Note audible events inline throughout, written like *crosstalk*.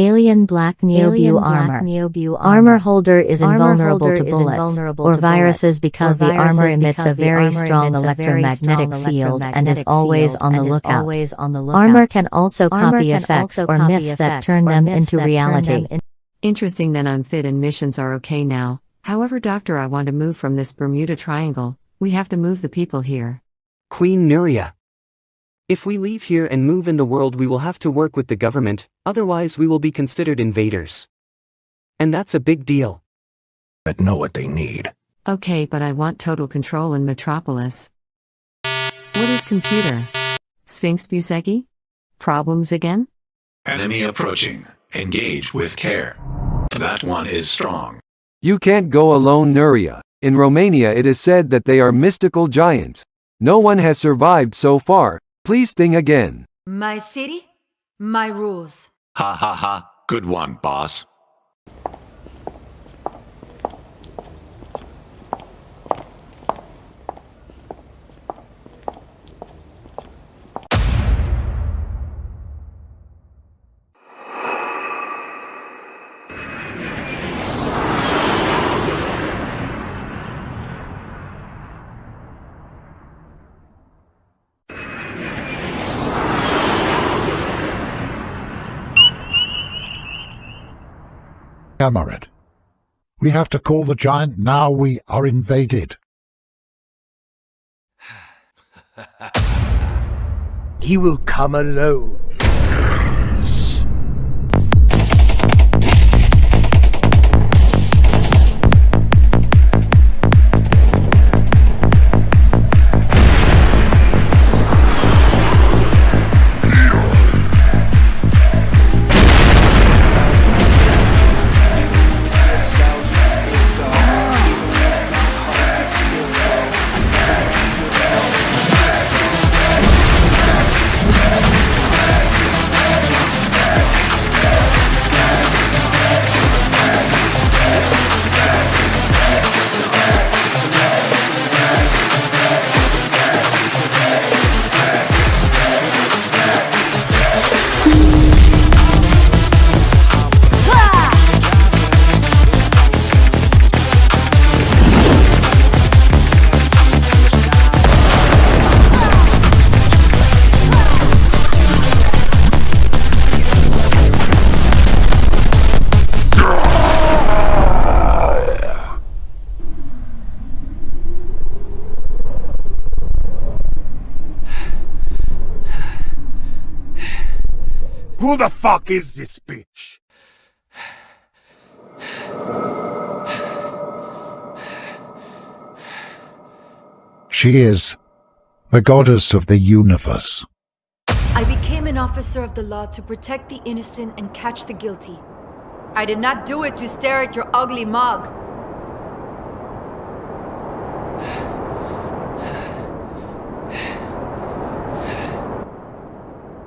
Alien Black Neobu armor. Armor. holder is invulnerable holder to bullets invulnerable or, to viruses because or viruses the armor emits a very strong electromagnetic, field and is always on the lookout. On the. Armor can also armor copy can effects also or copy myths that turn them into reality. Interesting that Interesting that unfit and missions are okay now. However, Doctor, I want to move from this Bermuda Triangle. We have to move the people here. Queen Nuria. If we leave here and move in the world, we will have to work with the government, otherwise, we will be considered invaders. And that's a big deal. But know what they need. Okay, but I want total control in Metropolis. What is computer? Sphinx Buseki? Problems again? Enemy approaching. Engage with care. That one is strong. You can't go alone, Nuria. In Romania, it is said that they are mystical giants. No one has survived so far. Please think again. My city, my rules. Ha ha ha. Good one, boss. Camarad. We have to call the giant now we are invaded. *sighs* He will come alone. Who the fuck is this bitch? She is the goddess of the universe. I became an officer of the law to protect the innocent and catch the guilty. I did not do it to stare at your ugly mug.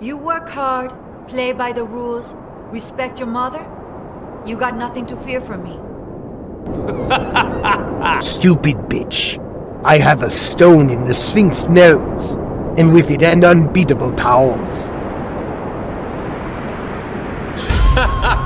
You work hard, play by the rules, respect your mother. You got nothing to fear from me. *laughs* Stupid bitch. I have a stone in the Sphinx nose, and with it an unbeatable powers. *laughs*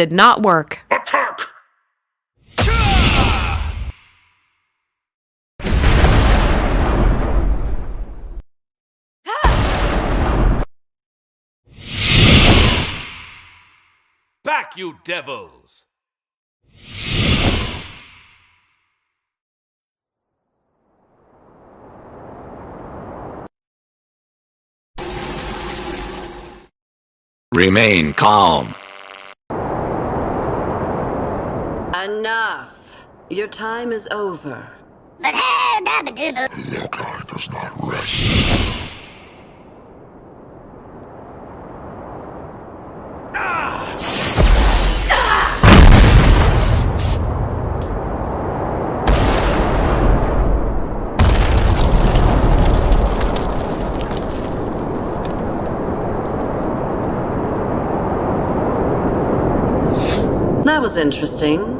did not work. Attack! Back, you devils! Remain calm. Your time is over. But does not rest. That was interesting.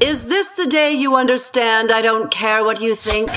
Is this the day you understand I don't care what you think?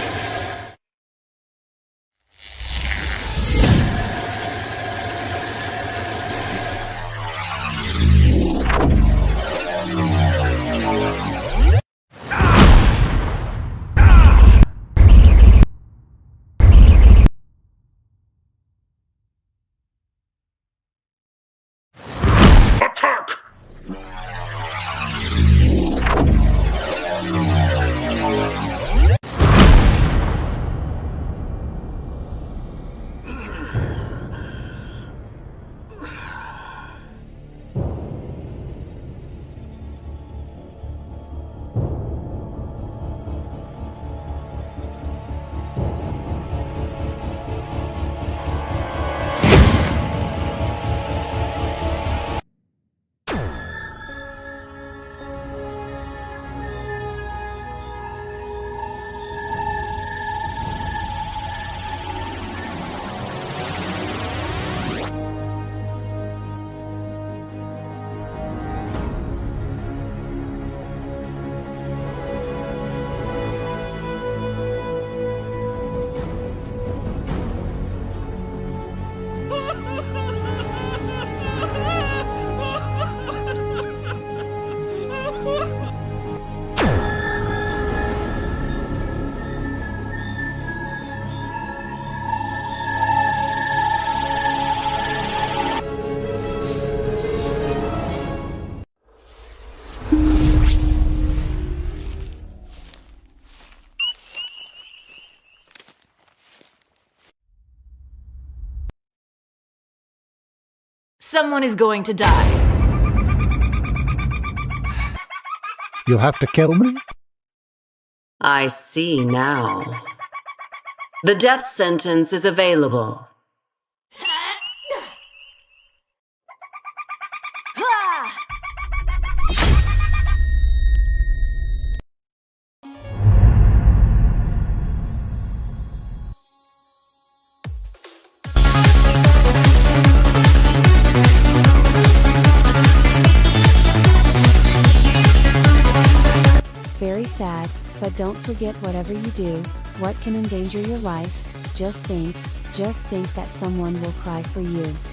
Someone is going to die. You have to kill me? I see now. The death sentence is available. But don't forget whatever you do, what can endanger your life, just think, just think that someone will cry for you.